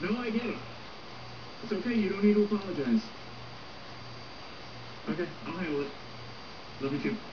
No, I get it. It's okay, you don't need to apologize. Okay, I'll handle it. Love you too.